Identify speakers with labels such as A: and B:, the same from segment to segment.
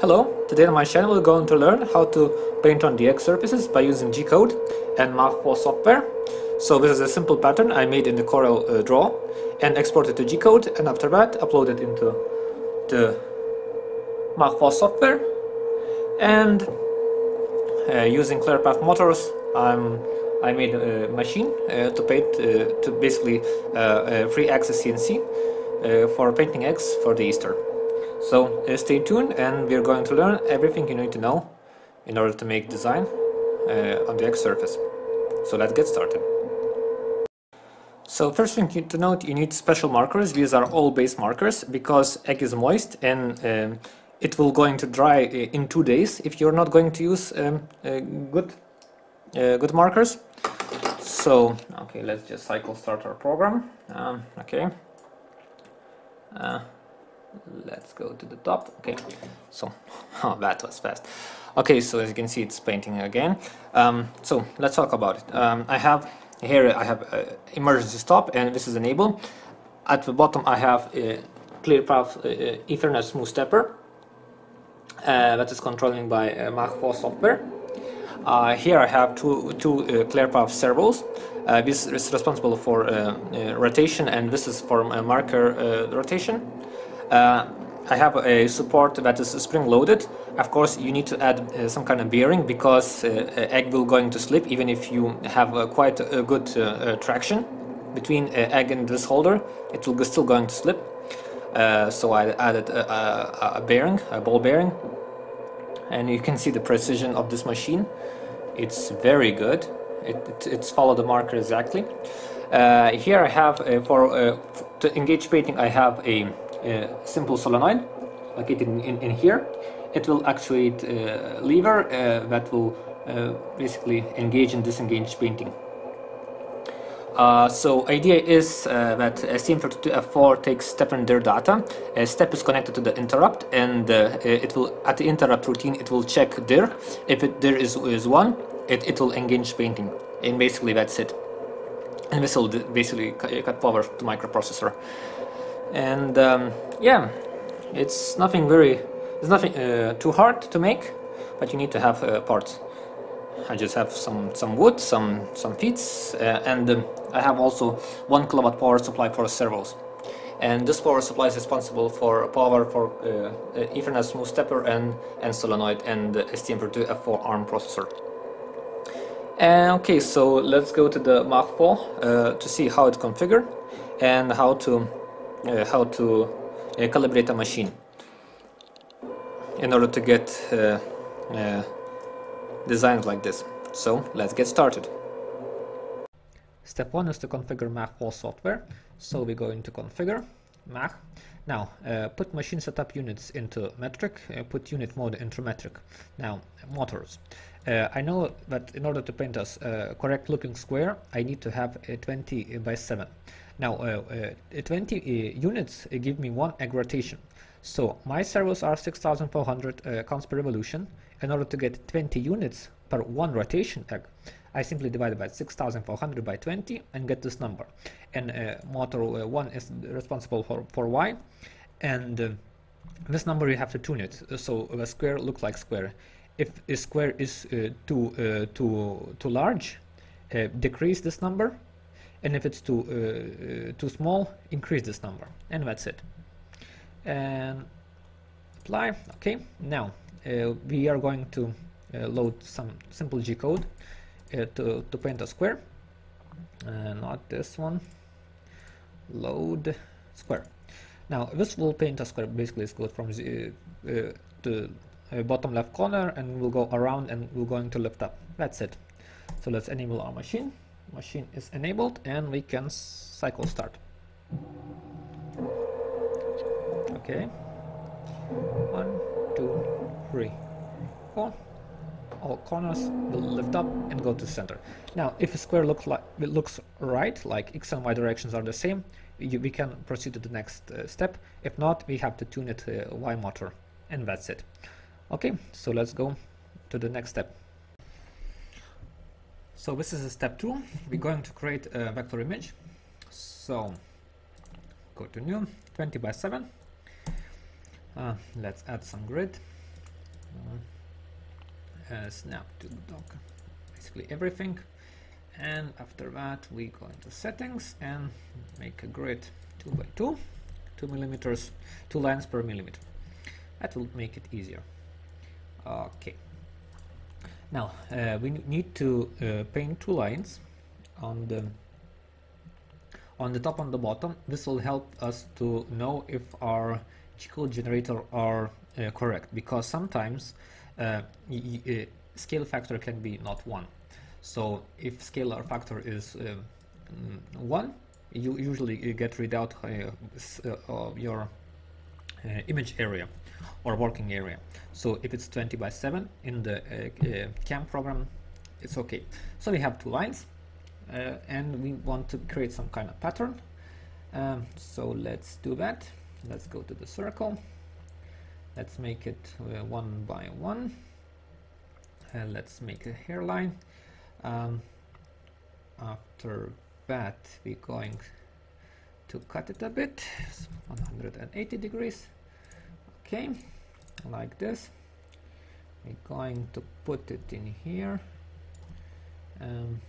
A: Hello, today on my channel we're going to learn how to paint on DX surfaces by using G-Code and Mach4 software. So this is a simple pattern I made in the Corel uh, Draw and exported to G-Code and after that uploaded into the Mach4 software and uh, using ClearPath motors I'm, I made a machine uh, to paint uh, to basically uh, free axis CNC uh, for painting eggs for the Easter. So uh, stay tuned and we're going to learn everything you need to know in order to make design uh, on the egg surface. So let's get started. So first thing to note, you need special markers. These are oil base markers because egg is moist and um, it will going to dry uh, in two days if you're not going to use um, uh, good uh, good markers. So okay, let's just cycle start our program. Um, okay. Uh, let's go to the top. Okay. So oh, that was fast. Okay so as you can see it's painting again. Um, so let's talk about it. Um, I have here I have uh, emergency stop and this is enable. At the bottom I have a ClearPath uh, ethernet smooth stepper uh, that is controlling by uh, Mach 4 software. Uh, here I have two, two uh, ClearPath servos. Uh, this is responsible for uh, uh, rotation and this is for marker rotation. Uh, I have a support that is spring loaded. Of course, you need to add uh, some kind of bearing because uh, egg will going to slip even if you have uh, quite a good uh, uh, traction between egg and this holder. It will still going to slip. so I added a, a, bearing, a ball bearing, and you can see the precision of this machine. It's very good. It, it, it's followed the marker exactly. here I have for to engage painting. I have a uh, simple solenoid located in, in, in, here. It will actuate a uh, lever uh, that will basically engage and disengage painting. Uh, so idea is uh, that STM32F4 takes step and dir data. A step is connected to the interrupt, and uh, it will at the interrupt routine it will check dir. If it, dir is is one, it it will engage painting, and basically that's it. And this will basically cut power to microprocessor and um, yeah it's nothing very it's nothing uh, too hard to make but you need to have uh, parts. I just have some some wood some some feet uh, and um, I have also one kilowatt power supply for servos. And this power supply is responsible for power for uh, Ethernet smooth stepper and and solenoid and STM32F4 ARM processor. And okay so let's go to the Mach 4 uh, to see how it's configured and how to uh, how to uh, calibrate a machine in order to get uh, designs like this. So let's get started. Step one is to configure Mach 4 software. So we go into configure Mach. Now uh, put machine setup units into metric, uh, put unit mode into metric. Now motors. Uh, I know that in order to paint a correct looking square, I need to have a 20 by 7. Now, uh, uh, 20 uh, units give me one egg rotation. So my servos are 6400 counts per revolution. In order to get 20 units per one rotation egg, I simply divide by 6400 by 20 and get this number. And uh, motor uh, 1 is responsible for, for y. And uh, this number you have to tune it. So the square looks like square. If a square is too, too, too large, decrease this number. And if it's too uh, too small increase this number. And that's it. And apply. Okay. Now uh, we are going to uh, load some simple G code uh, to, to paint a square. Uh, not this one. Load square. Now this will paint a square. Basically it's goes from the, uh, to bottom left corner and we'll go around and we're going to lift up. That's it. So let's enable our machine. Machine is enabled and we can cycle start. Okay. One two three four. All corners will lift up and go to center. Now if a square looks like it looks right like x and y directions are the same we, we can proceed to the next uh, step. If not we have to tune it uh, y motor and that's it okay so let's go to the next step so this is a step two. We're going to create a vector image. So go to new 20 by 7. Uh, let's add some grid. uh, snap to the dock basically everything and after that we go into settings and make a grid 2 by 2 2 millimeters 2 lines per millimeter that will make it easier okay. Now uh, we need to uh, paint two lines on the on the top and the bottom. This will help us to know if our G-code generator are uh, correct because sometimes uh, uh, scale factor can be not 1 so if scalar factor is um, 1 you usually get rid out uh, of your uh, image area or working area. So if it's 20 by 7 in the uh, CAM program it's okay. So we have two lines uh, and we want to create some kind of pattern. Um, so let's do that. Let's go to the circle. Let's make it uh, one by one. And let's make a hairline. Um, after that we're going to cut it a bit. 180 degrees okay like this. We're going to put it in here. Um,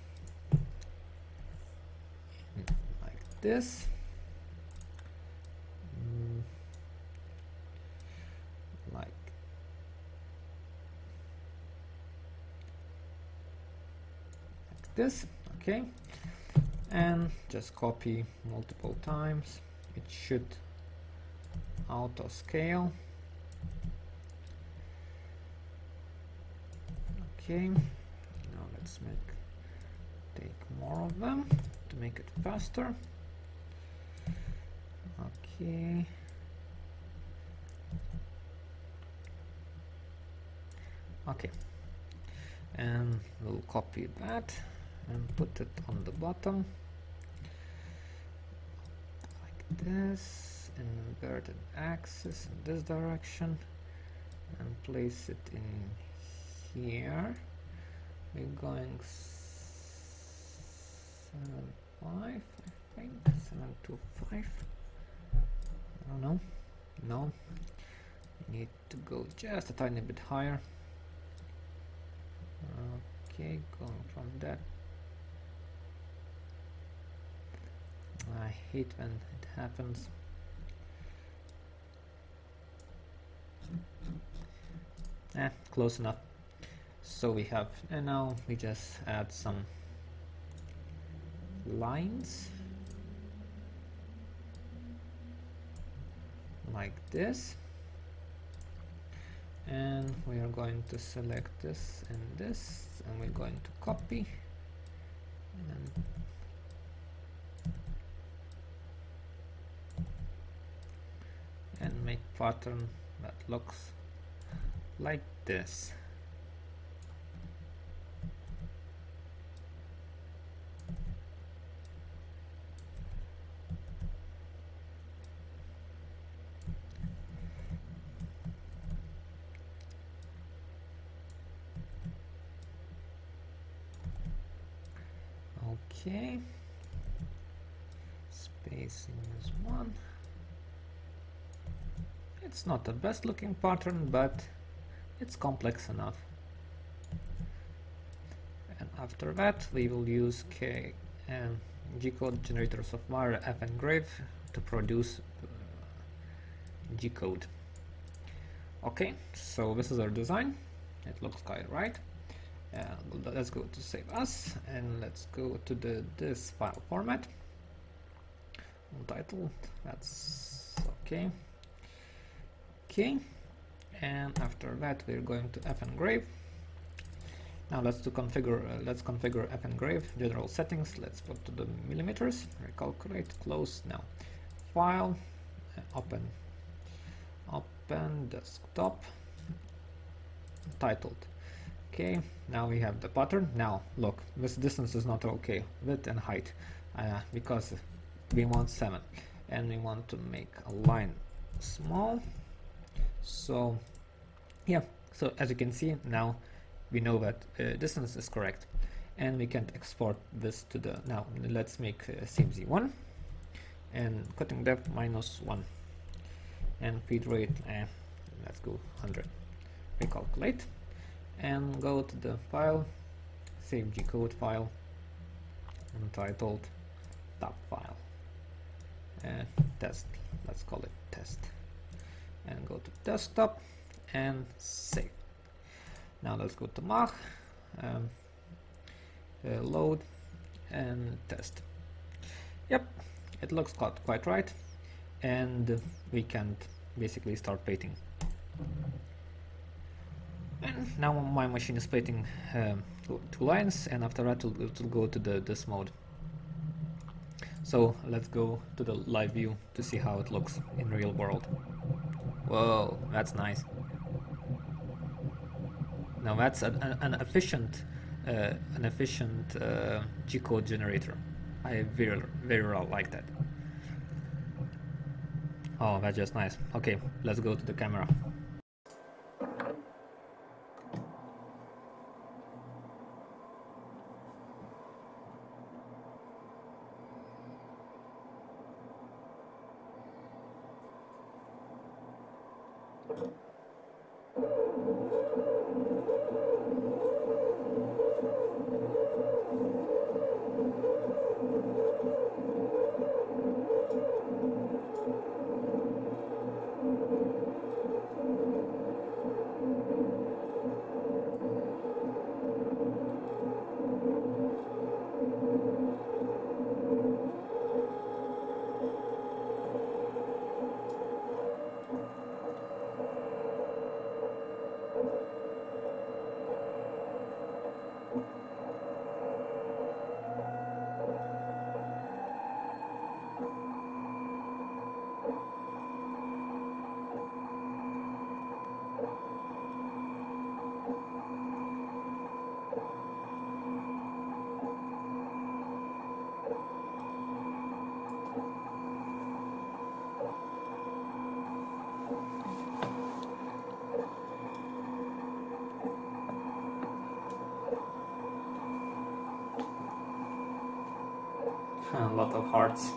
A: like this. Mm, like like this okay. And just copy multiple times. It should auto scale okay. Now let's make take more of them to make it faster. Okay. Okay. And we'll copy that and put it on the bottom. Like this. Inverted axis in this direction and place it in here. We're going seven five I think. Seven two five. I don't know. No. Need to go just a tiny bit higher. Okay going from that. I hate when it happens. Eh, close enough so we have and now we just add some lines. Like this. And we are going to select this and this and we're going to copy. And and make pattern that looks like this Okay. Spacing is one. It's not the best looking pattern, but it's complex enough. And after that, we will use K and G-code generator software F-Engrave to produce uh, G-code. Okay, so this is our design. It looks quite right let's go to save as and let's go to the this file format. Title that's okay. Okay and after that we're going to F-Engrave now let's to configure uh, let's configure F-Engrave general settings. Let's put to the millimeters. Recalculate close now file uh, open. Open desktop. Titled okay now we have the pattern. Now look this distance is not okay. Width and height uh, because we want 7 and we want to make a line small. So yeah so as you can see now we know that uh, distance is correct and we can export this to the now let's make uh, CMZ1 and cutting depth minus 1 and feed rate uh, let's go 100 recalculate and go to the file save G-code file entitled tab file. And test let's call it test. And go to desktop and save. Now let's go to Mach um, uh, load and test. Yep it looks quite, quite right. And we can basically start painting and now my machine is painting um, two lines and after that it'll, it'll go to the this mode. So let's go to the live view to see how it looks in real world. Whoa that's nice. Now that's an, an efficient uh, an efficient uh, G-code generator. I very very well like that. Oh that's just nice. Okay let's go to the camera Thank you. Lot of hearts.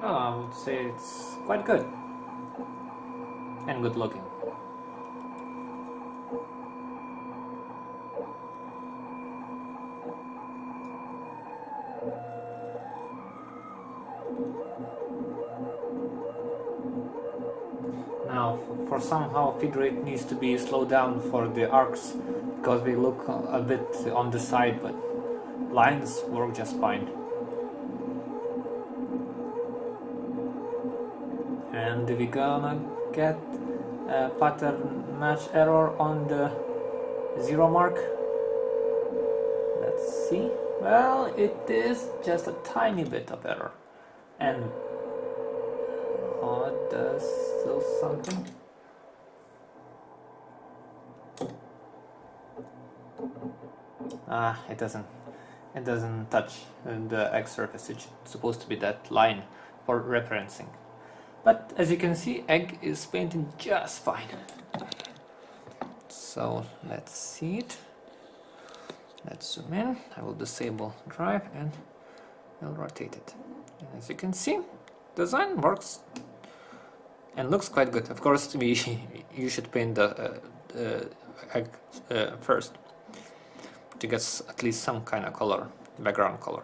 A: Oh, I would say it's quite good and good looking. Now, for somehow figure it needs to be slowed down for the arcs because they look a bit on the side, but lines work just fine. And we're gonna get a pattern match error on the zero mark. Let's see. Well, it is just a tiny bit of error. And it does still something. Ah, it doesn't. It doesn't touch the X surface. It's supposed to be that line for referencing. But as you can see, egg is painting just fine. So let's see it. Let's zoom in. I will disable drive and I'll rotate it. And as you can see, design works and looks quite good. Of course, we you should paint the, uh, egg uh, first to get at least some kind of color, background color.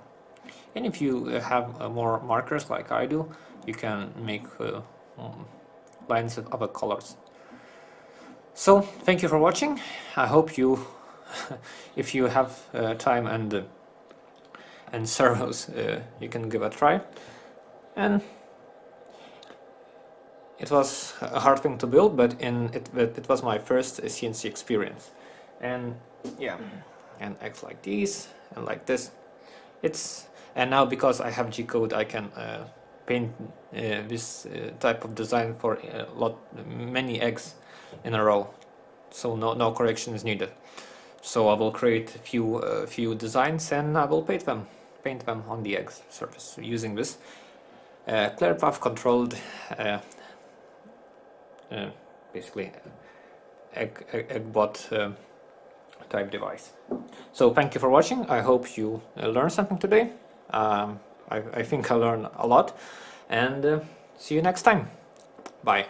A: And if you have uh, more markers like I do, you can make um, lines of other colors. So, thank you for watching. I hope you if you have uh, time and uh, and servos, uh, you can give a try. And it was a hard thing to build, but in it it was my first CNC experience. And yeah, and acts like these and like this. It's and now because I have G code, I can uh, paint uh, this uh, type of design for a lot many eggs in a row so no, no correction is needed so I will create a few uh, few designs and I will paint them paint them on the egg surface using this uh, ClearPath controlled uh, uh, basically egg, egg, eggbot um, type device. So thank you for watching. I hope you uh, learned something today. Um, I, I, think I learned a lot and uh, see you next time. Bye.